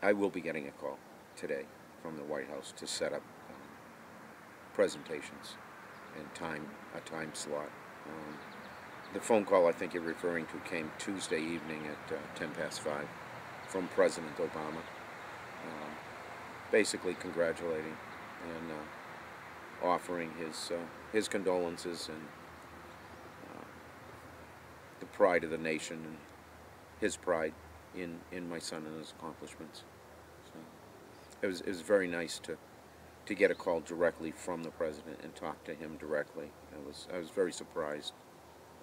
I will be getting a call today from the White House to set up um, presentations and time a time slot. Um, the phone call I think you're referring to came Tuesday evening at uh, 10 past 5 from President Obama, um, basically congratulating and uh, offering his, uh, his condolences and uh, the pride of the nation and his pride in, in my son and his accomplishments. It was, it was very nice to, to get a call directly from the president and talk to him directly. I was, I was very surprised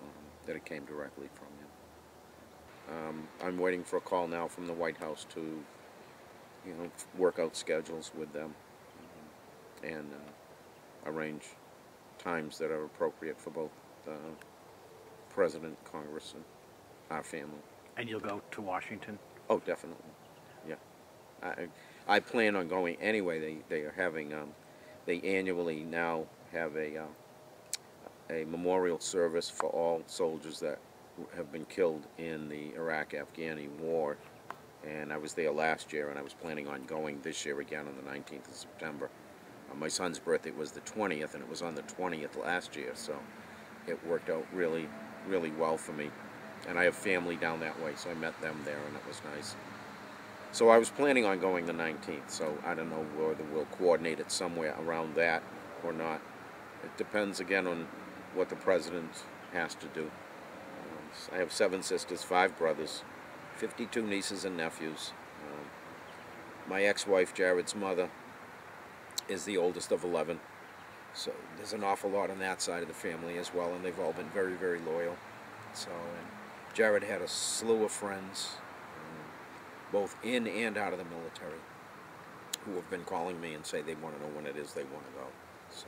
um, that it came directly from him. Um, I'm waiting for a call now from the White House to, you know, work out schedules with them um, and uh, arrange times that are appropriate for both uh, President, Congress, and our family. And you'll go to Washington? Oh, definitely. Yeah. I, I plan on going anyway. They, they are having, um, they annually now have a, uh, a memorial service for all soldiers that have been killed in the Iraq-Afghani war. And I was there last year, and I was planning on going this year again on the 19th of September. Uh, my son's birthday was the 20th, and it was on the 20th last year, so it worked out really, really well for me. And I have family down that way, so I met them there, and it was nice. So I was planning on going the 19th, so I don't know whether we'll coordinate it somewhere around that or not. It depends again on what the president has to do. Um, I have seven sisters, five brothers, 52 nieces and nephews. Um, my ex-wife, Jared's mother, is the oldest of 11. So there's an awful lot on that side of the family as well, and they've all been very, very loyal. So, and Jared had a slew of friends, both in and out of the military, who have been calling me and say they want to know when it is they want to go. So.